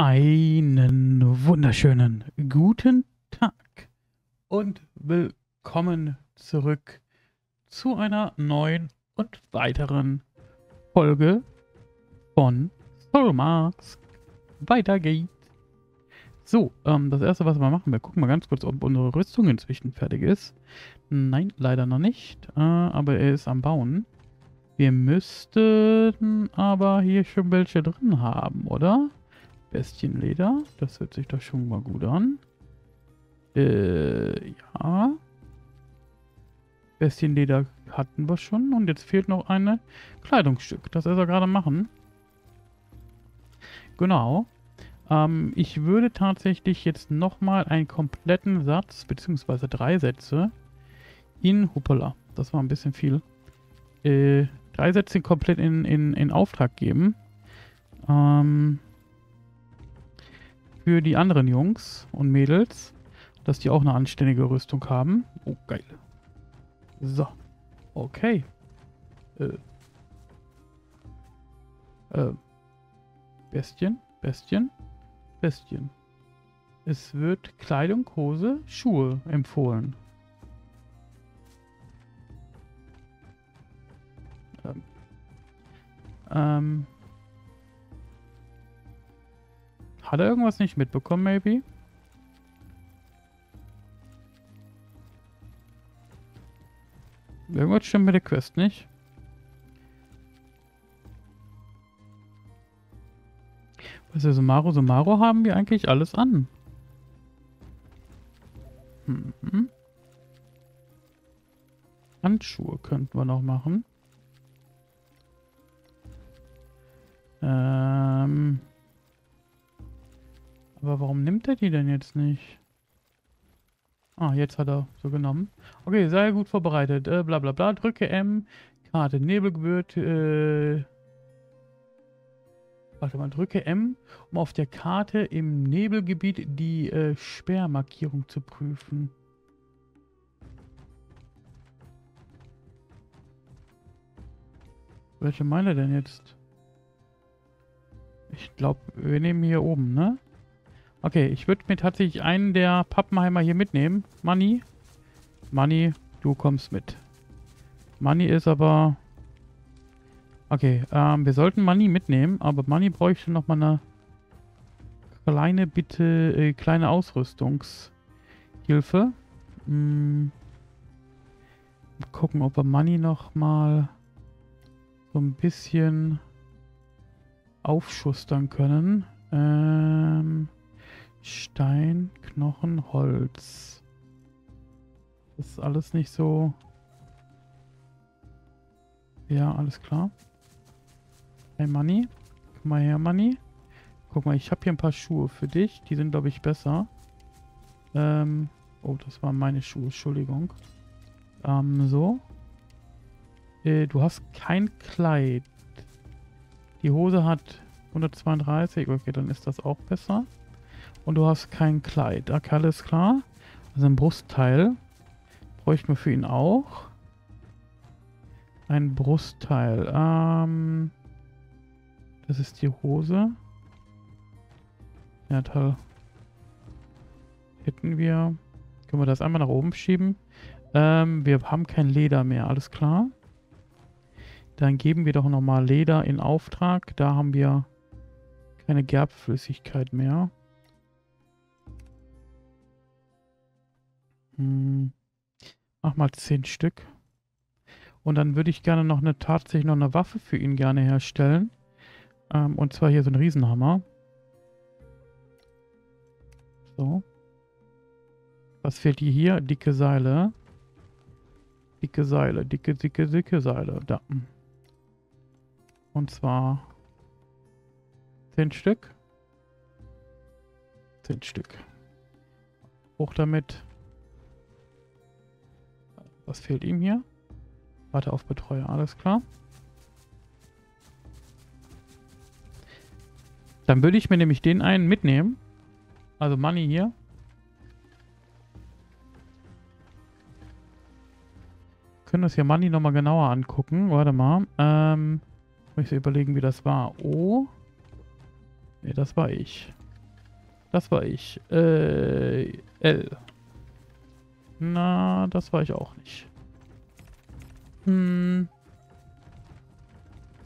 Einen wunderschönen guten Tag und willkommen zurück zu einer neuen und weiteren Folge von Soulmask. Weiter geht's. So, ähm, das erste, was wir machen, wir gucken mal ganz kurz, ob unsere Rüstung inzwischen fertig ist. Nein, leider noch nicht, äh, aber er ist am Bauen. Wir müssten aber hier schon welche drin haben, oder? Bestienleder. Das hört sich doch schon mal gut an. Äh, ja. Bestienleder hatten wir schon. Und jetzt fehlt noch ein Kleidungsstück. Das ist er gerade machen. Genau. Ähm, ich würde tatsächlich jetzt nochmal einen kompletten Satz, beziehungsweise drei Sätze in Hoppala. Das war ein bisschen viel. Äh, drei Sätze komplett in, in, in Auftrag geben. Ähm, für die anderen Jungs und Mädels, dass die auch eine anständige Rüstung haben. Oh, geil. So. Okay. Äh. Äh. Bestien, Bestien, Bestien. Es wird Kleidung, Hose, Schuhe empfohlen. Ähm. ähm Hat er irgendwas nicht mitbekommen, maybe? Irgendwas stimmt mit der Quest nicht. Was ist Sumaro? Sumaro haben wir eigentlich alles an. Mhm. Handschuhe könnten wir noch machen. Ähm... Aber warum nimmt er die denn jetzt nicht? Ah, jetzt hat er so genommen. Okay, sei gut vorbereitet. Äh, bla bla bla. Drücke M. Karte Nebelgebührt. Äh, warte mal, drücke M, um auf der Karte im Nebelgebiet die äh, Sperrmarkierung zu prüfen. Welche meine denn jetzt? Ich glaube, wir nehmen hier oben, ne? Okay, ich würde mir tatsächlich einen der Pappenheimer hier mitnehmen. Money. Money, du kommst mit. Money ist aber... Okay, ähm, wir sollten Money mitnehmen, aber Money bräuchte nochmal eine kleine, bitte, äh, kleine Ausrüstungshilfe. Hm. Gucken, ob wir Money nochmal so ein bisschen aufschustern können. Ähm... Stein, Knochen, Holz. Das ist alles nicht so... Ja, alles klar. Hey Money. Guck mal her, Money. Guck mal, ich habe hier ein paar Schuhe für dich. Die sind, glaube ich, besser. Ähm... Oh, das waren meine Schuhe. Entschuldigung. Ähm, so. Äh, du hast kein Kleid. Die Hose hat 132. Okay, dann ist das auch besser. Und du hast kein Kleid. Okay, alles klar. Also ein Brustteil. Bräuchten wir für ihn auch. Ein Brustteil. Ähm, das ist die Hose. Ja, toll. Hätten wir... Können wir das einmal nach oben schieben? Ähm, wir haben kein Leder mehr. Alles klar. Dann geben wir doch nochmal Leder in Auftrag. Da haben wir keine Gerbflüssigkeit mehr. Hm. Mach mal zehn Stück. Und dann würde ich gerne noch eine tatsächlich noch eine Waffe für ihn gerne herstellen. Ähm, und zwar hier so ein Riesenhammer. So. Was fehlt dir hier? Dicke Seile. Dicke Seile. Dicke, dicke, dicke Seile. Da. Und zwar zehn Stück. Zehn Stück. Hoch damit. Was fehlt ihm hier? Warte auf Betreuer, alles klar. Dann würde ich mir nämlich den einen mitnehmen. Also Money hier. können uns hier Money nochmal genauer angucken. Warte mal. Ähm, ich muss überlegen, wie das war. Oh. Ne, das war ich. Das war ich. Äh, L. Na, das war ich auch nicht. Hm.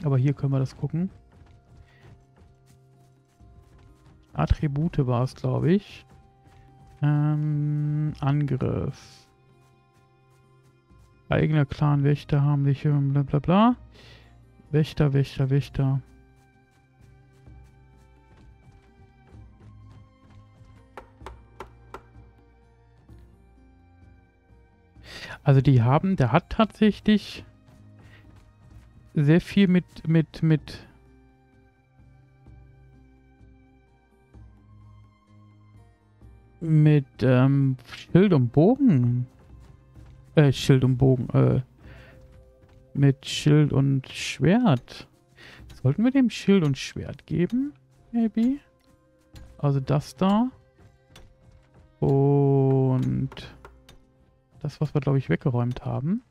Aber hier können wir das gucken. Attribute war es, glaube ich. Ähm, Angriff. Eigener Clan, Wächter haben dich, bla bla bla. Wächter, Wächter, Wächter. Also die haben, der hat tatsächlich sehr viel mit, mit, mit mit ähm, Schild und Bogen. Äh, Schild und Bogen, äh, mit Schild und Schwert. Sollten wir dem Schild und Schwert geben? Maybe. Also das da. Und das, was wir, glaube ich, weggeräumt haben.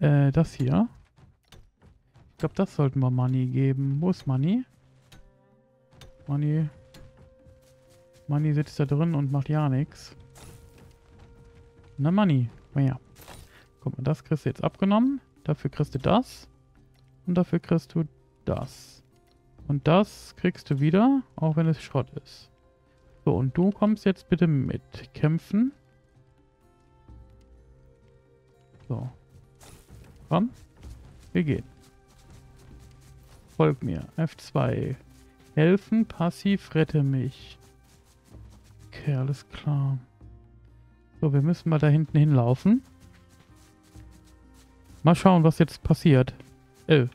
Äh, das hier. Ich glaube, das sollten wir Money geben. Wo ist Money? Money. Money sitzt da drin und macht ja nichts. Na, Money. Naja. Guck mal, das kriegst du jetzt abgenommen. Dafür kriegst du das. Und dafür kriegst du das. Und das kriegst du wieder, auch wenn es Schrott ist. So, und du kommst jetzt bitte mit. Kämpfen. So. Komm. Wir gehen. Folg mir. F2. Helfen, passiv, rette mich. Okay, alles klar. So, wir müssen mal da hinten hinlaufen. Mal schauen, was jetzt passiert. Äh.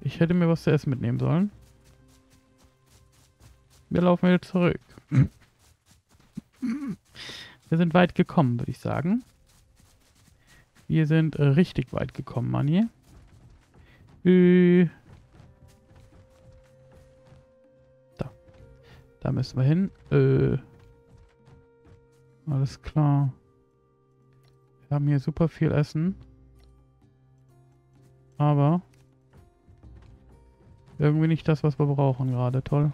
Ich hätte mir was zu essen mitnehmen sollen. Wir laufen wieder zurück. Wir sind weit gekommen, würde ich sagen. Wir sind äh, richtig weit gekommen, Manni. Äh. Da. Da müssen wir hin. Äh. Alles klar. Wir haben hier super viel Essen. Aber irgendwie nicht das, was wir brauchen gerade. Toll.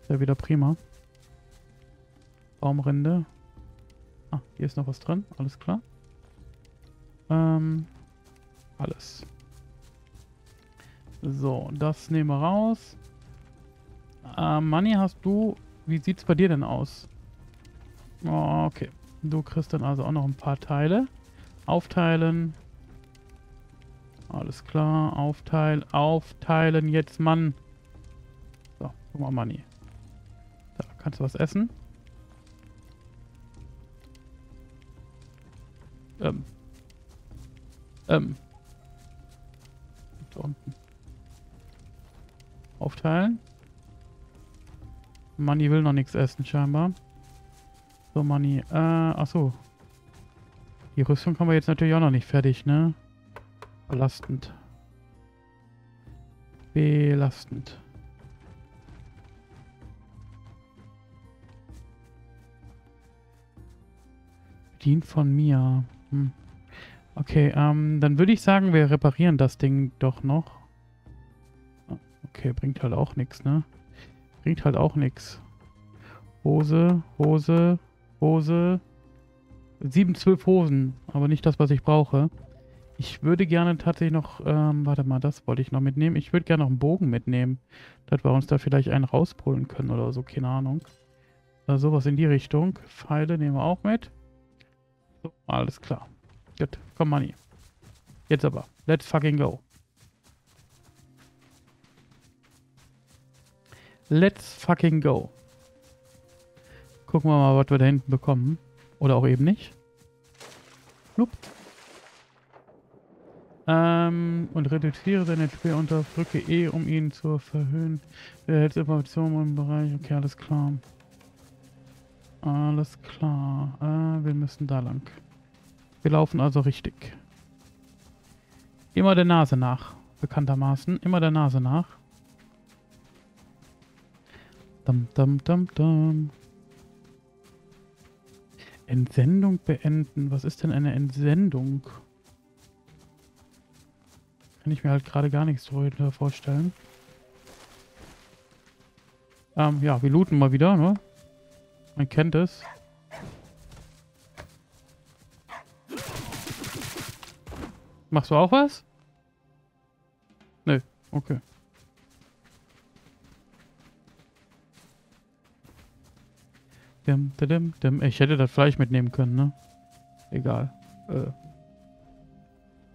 Ist ja wieder prima. Baumrinde. Ah, hier ist noch was drin. Alles klar. Ähm, alles. So, das nehmen wir raus. Äh, Money hast du... Wie sieht es bei dir denn aus? Oh, okay. Du kriegst dann also auch noch ein paar Teile. Aufteilen. Alles klar. Aufteilen. Aufteilen jetzt, Mann. So, guck mal, Money. Da, kannst du was essen? Ähm, ähm. Da unten. Aufteilen. Money will noch nichts essen, scheinbar. So, Money. Äh, achso. Die Rüstung haben wir jetzt natürlich auch noch nicht fertig, ne? Belastend. Belastend. Bedient von mir. Hm. Okay, ähm, dann würde ich sagen, wir reparieren das Ding doch noch. Okay, bringt halt auch nichts, ne? Bringt halt auch nichts. Hose, Hose, Hose. 7, 12 Hosen, aber nicht das, was ich brauche. Ich würde gerne tatsächlich noch, ähm, warte mal, das wollte ich noch mitnehmen. Ich würde gerne noch einen Bogen mitnehmen, dass wir uns da vielleicht einen rauspolen können oder so, keine Ahnung. Also sowas in die Richtung. Pfeile nehmen wir auch mit. So, alles klar. Gut, komm Money. Jetzt aber. Let's fucking go. Let's fucking go. Gucken wir mal, was wir da hinten bekommen. Oder auch eben nicht. Blub. Ähm, und reduziere seine HP unter drücke E, um ihn zu verhöhen. Erhält Informationen im Bereich. Okay, alles klar. Alles klar. Äh, wir müssen da lang. Wir laufen also richtig. Immer der Nase nach, bekanntermaßen. Immer der Nase nach. Dum, dum, dum, dum. Entsendung beenden. Was ist denn eine Entsendung? Kann ich mir halt gerade gar nichts vorstellen. Ähm, ja, wir looten mal wieder, ne? Man kennt es. Machst du auch was? Nö, okay. Dim, dim, dim. Ich hätte das Fleisch mitnehmen können, ne? Egal. Äh.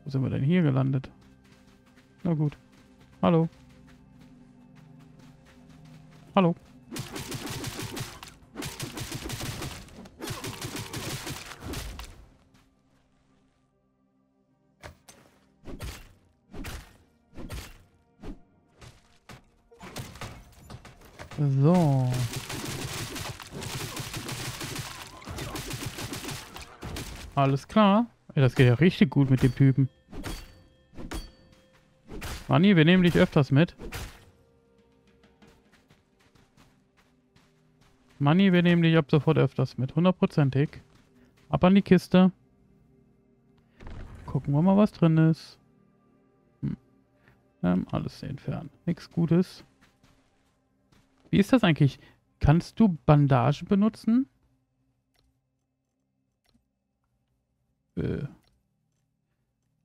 Wo sind wir denn hier gelandet? Na gut. Hallo. Hallo. So. Alles klar. Das geht ja richtig gut mit dem Typen. Manni, wir nehmen dich öfters mit. Manni, wir nehmen dich ab sofort öfters mit. Hundertprozentig. Ab an die Kiste. Gucken wir mal, was drin ist. Hm. Ähm, alles entfernen. Nichts Gutes. Wie ist das eigentlich? Kannst du Bandage benutzen? Äh,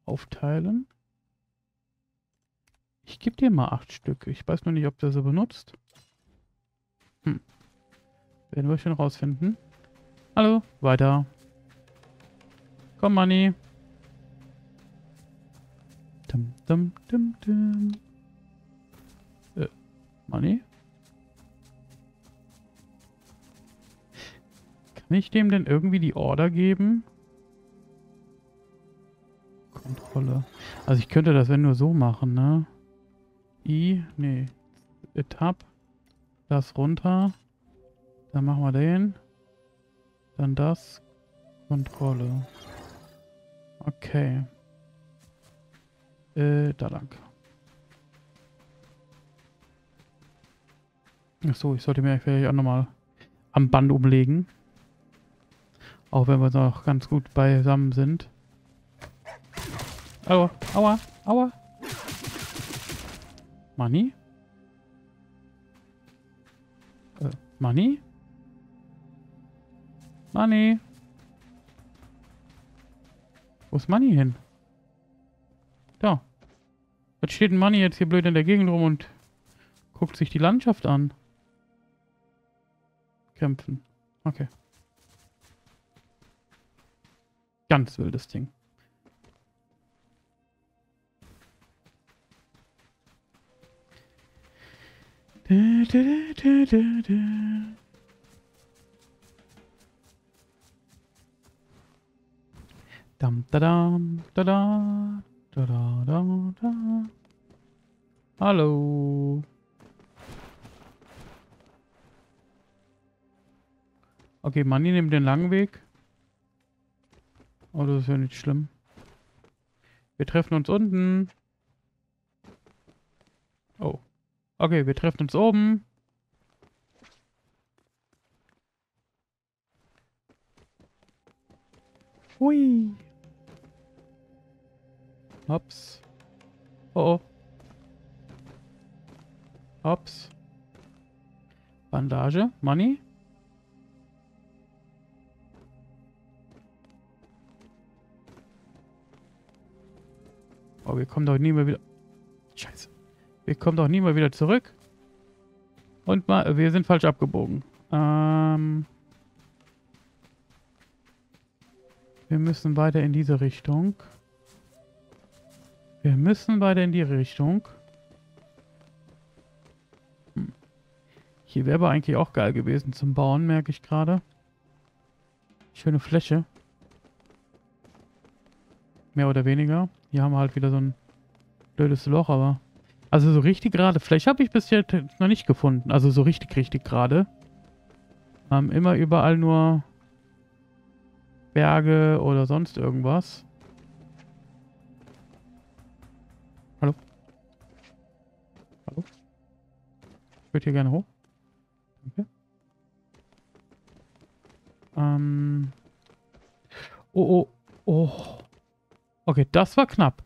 aufteilen. Ich gebe dir mal acht Stück. Ich weiß nur nicht, ob der sie benutzt. Hm. Werden wir schon rausfinden. Hallo, weiter. Komm, Manni. Dum, dum, dum, dum. Äh, Money? Kann ich dem denn irgendwie die Order geben? Kontrolle. Also ich könnte das, wenn nur so machen, ne? I, nee. Tab. Das runter. Dann machen wir den. Dann das. Kontrolle. Okay. Äh, da lang. Achso, ich sollte mir vielleicht auch nochmal am Band umlegen. Auch wenn wir noch ganz gut beisammen sind. Aua, aua, aua. Money? Äh, Money? Money? Wo ist Money hin? Da. Jetzt steht ein Money jetzt hier blöd in der Gegend rum und guckt sich die Landschaft an. Kämpfen. Okay. Ganz wildes Ding. Da, da, da, Dam, da, dam, da, da, da, da, da, da. Hallo. Okay, Manni nimmt den langen Weg. Oh, das ist ja nicht schlimm. Wir treffen uns unten. Oh. Okay, wir treffen uns oben. Hui. Hops. Oh oh. Hops. Bandage. Money. Oh, wir kommen doch nie mehr wieder... Scheiße. Wir kommen doch nie mehr wieder zurück. Und mal, wir sind falsch abgebogen. Ähm... Wir müssen weiter in diese Richtung. Wir müssen weiter in die Richtung. Hm. Hier wäre aber eigentlich auch geil gewesen zum Bauen, merke ich gerade. Schöne Fläche. Mehr oder weniger. Hier haben wir halt wieder so ein blödes Loch, aber... Also so richtig gerade. Vielleicht habe ich bis jetzt noch nicht gefunden. Also so richtig, richtig gerade. Ähm, immer überall nur Berge oder sonst irgendwas. Hallo? Hallo? Ich würde hier gerne hoch. Danke. Ähm. Oh, oh, oh. Okay, das war knapp.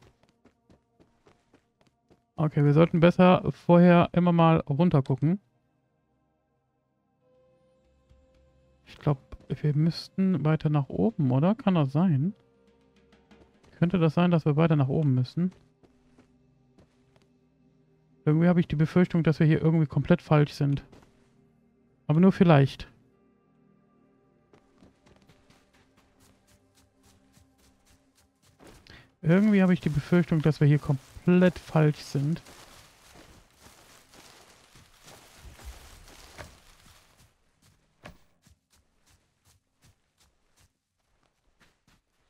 Okay, wir sollten besser vorher immer mal runter gucken. Ich glaube, wir müssten weiter nach oben, oder? Kann das sein? Könnte das sein, dass wir weiter nach oben müssen? Irgendwie habe ich die Befürchtung, dass wir hier irgendwie komplett falsch sind. Aber nur vielleicht. Irgendwie habe ich die Befürchtung, dass wir hier komplett falsch sind.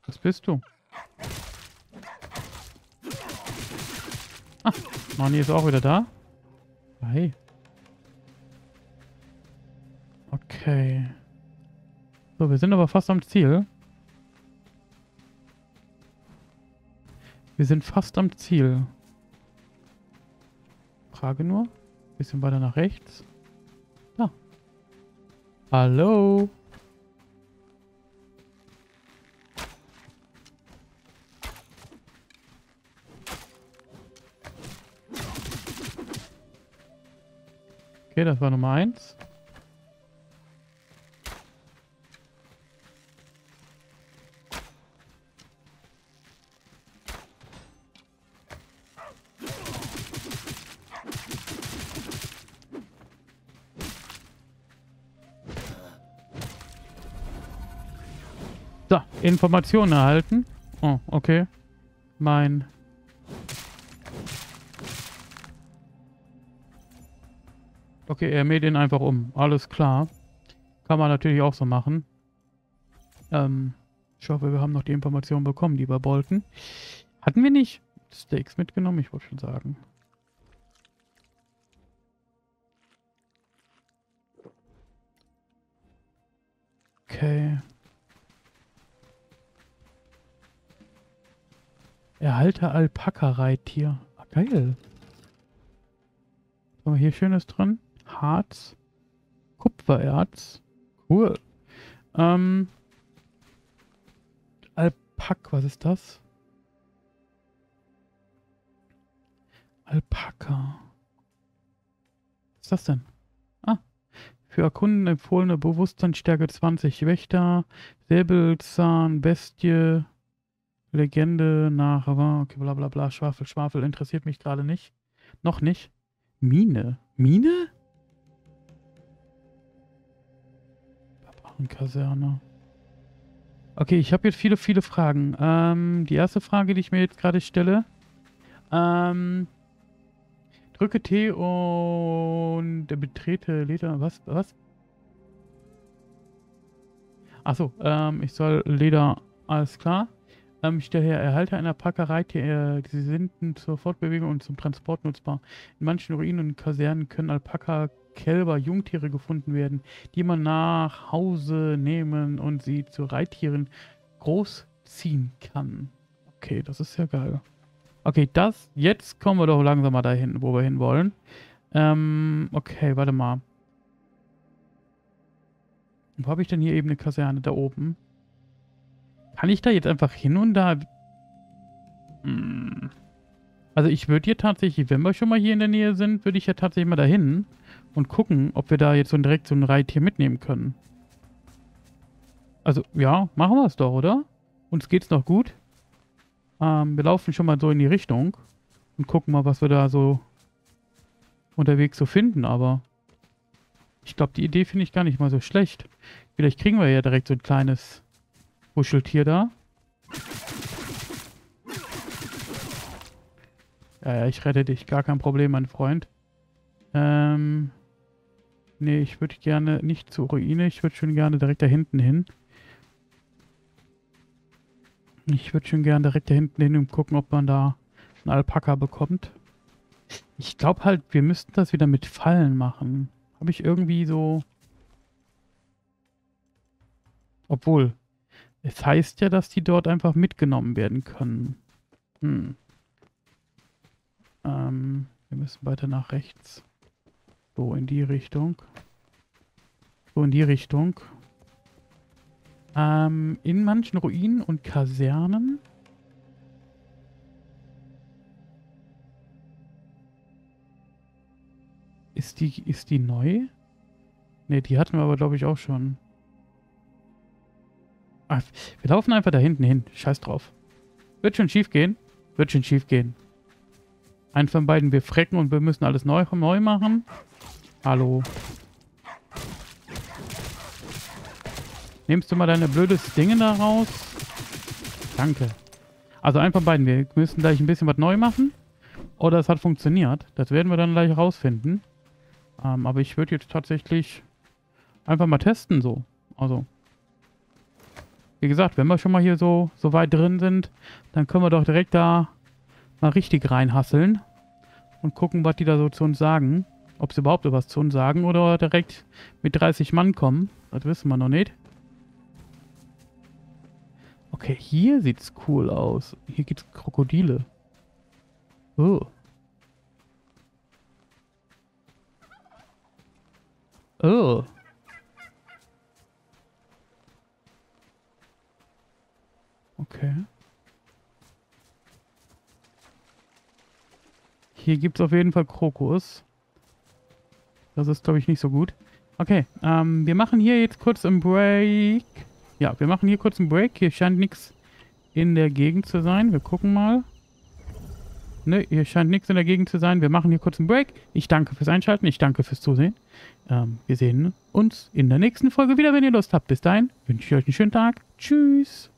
Was bist du? Ah, Mani ist auch wieder da. Hi. Okay. So, wir sind aber fast am Ziel. Wir sind fast am Ziel. Frage nur. Bisschen weiter nach rechts. Da. Hallo. Okay, das war Nummer eins. Informationen erhalten. Oh, okay. Mein... Okay, er mäht ihn einfach um. Alles klar. Kann man natürlich auch so machen. Ähm, ich hoffe, wir haben noch die Informationen bekommen, die wir wollten. Hatten wir nicht Steaks mitgenommen? Ich wollte schon sagen. Okay. Erhalte Alpaka-Reittier. Ah, geil. Was haben wir hier Schönes drin? Harz. Kupfererz. Cool. Ähm. Alpak, was ist das? Alpaka. Was ist das denn? Ah. Für Erkunden empfohlene Bewusstseinsstärke 20. Wächter, Säbelzahn, Bestie, Legende nach, okay, bla bla bla, Schwafel, Schwafel interessiert mich gerade nicht. Noch nicht. Mine. Mine? Barbarenkaserne. Okay, ich habe jetzt viele, viele Fragen. Ähm, die erste Frage, die ich mir jetzt gerade stelle. Ähm, drücke T und betrete Leder. Was? Was? Achso, ähm, ich soll Leder. Alles klar. Ähm, ich stelle her, erhalte einer Packerei, die, äh, sie sind zur Fortbewegung und zum Transport nutzbar. In manchen Ruinen und Kasernen können Alpaka, Kälber, Jungtiere gefunden werden, die man nach Hause nehmen und sie zu Reittieren großziehen kann. Okay, das ist ja geil. Okay, das, jetzt kommen wir doch langsam mal dahin, wo wir hin wollen. Ähm, okay, warte mal. Wo habe ich denn hier eben eine Kaserne? Da oben. Kann ich da jetzt einfach hin und da... Hm. Also ich würde hier tatsächlich, wenn wir schon mal hier in der Nähe sind, würde ich ja tatsächlich mal dahin und gucken, ob wir da jetzt so direkt so ein Reittier mitnehmen können. Also, ja, machen wir es doch, oder? Uns geht's noch gut. Ähm, wir laufen schon mal so in die Richtung und gucken mal, was wir da so unterwegs so finden, aber ich glaube, die Idee finde ich gar nicht mal so schlecht. Vielleicht kriegen wir ja direkt so ein kleines Kuscheltier da. Ja, ja, ich rette dich. Gar kein Problem, mein Freund. Ähm. Nee, ich würde gerne nicht zur Ruine. Ich würde schon gerne direkt da hinten hin. Ich würde schon gerne direkt da hinten hin und gucken, ob man da einen Alpaka bekommt. Ich glaube halt, wir müssten das wieder mit Fallen machen. Habe ich irgendwie so... Obwohl, es heißt ja, dass die dort einfach mitgenommen werden können. Hm. Ähm, wir müssen weiter nach rechts. So, in die Richtung. So, in die Richtung. Ähm, in manchen Ruinen und Kasernen. Ist die, ist die neu? Ne, die hatten wir aber, glaube ich, auch schon. Ach, wir laufen einfach da hinten hin. Scheiß drauf. Wird schon schief gehen. Wird schon schief gehen. Einen von beiden wir frecken und wir müssen alles neu, neu machen. Hallo. Nimmst du mal deine blödes Dinge da raus? Danke. Also einen von beiden. Wir müssen gleich ein bisschen was neu machen. Oder es hat funktioniert. Das werden wir dann gleich rausfinden. Ähm, aber ich würde jetzt tatsächlich einfach mal testen so. Also. Wie gesagt, wenn wir schon mal hier so, so weit drin sind, dann können wir doch direkt da mal richtig reinhasseln. Und gucken, was die da so zu uns sagen. Ob sie überhaupt was zu uns sagen oder direkt mit 30 Mann kommen. Das wissen wir noch nicht. Okay, hier sieht's cool aus. Hier gibt's Krokodile. Oh. Oh. Okay. Hier gibt es auf jeden Fall Krokus. Das ist, glaube ich, nicht so gut. Okay, ähm, wir machen hier jetzt kurz einen Break. Ja, wir machen hier kurz einen Break. Hier scheint nichts in der Gegend zu sein. Wir gucken mal. Ne, hier scheint nichts in der Gegend zu sein. Wir machen hier kurz einen Break. Ich danke fürs Einschalten. Ich danke fürs Zusehen. Ähm, wir sehen uns in der nächsten Folge wieder, wenn ihr Lust habt. Bis dahin wünsche ich euch einen schönen Tag. Tschüss.